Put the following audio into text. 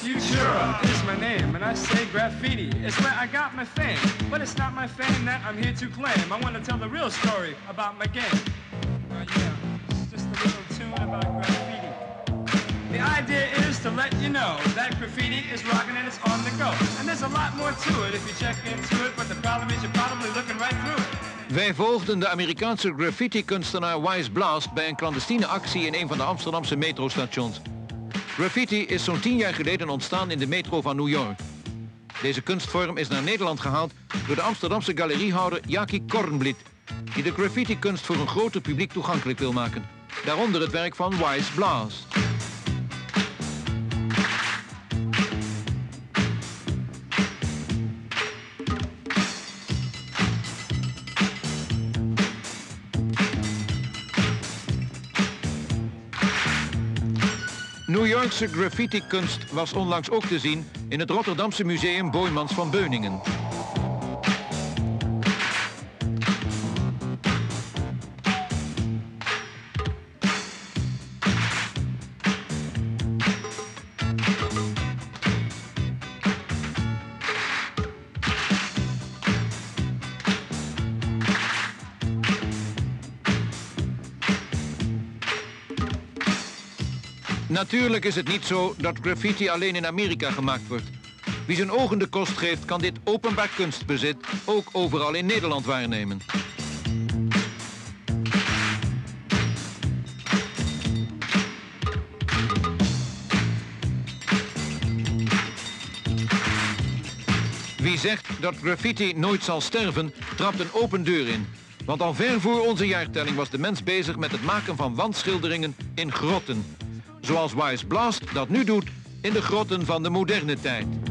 Futura is my name, and I say graffiti. It's where I got my fame, but it's not my fame that I'm here to claim. I want to tell the real story about my game. Uh, yeah, it's just a little tune about graffiti. Let you know that graffiti is rocking and it's on the go. And there's a lot more to it if you check into it, but the problem is you're probably looking right through. Wij volgden de Amerikaanse graffiti-kunstenaar Wise Blast bij een clandestine actie in een van de Amsterdamse metrostations. Graffiti is zo'n tien jaar geleden ontstaan in de metro van New York. Deze kunstvorm is naar Nederland gehaald door de Amsterdamse galeriehouder Jaki Kornblit, die de graffiti-kunst voor een groter publiek toegankelijk wil maken. Daaronder het werk van Wise Blast. New Yorkse graffiti-kunst was onlangs ook te zien in het Rotterdamse museum Boymans van Beuningen. Natuurlijk is het niet zo dat graffiti alleen in Amerika gemaakt wordt. Wie zijn ogen de kost geeft, kan dit openbaar kunstbezit ook overal in Nederland waarnemen. Wie zegt dat graffiti nooit zal sterven, trapt een open deur in. Want al ver voor onze jaartelling was de mens bezig met het maken van wandschilderingen in grotten. Zoals Wise Blast dat nu doet in de grotten van de moderne tijd.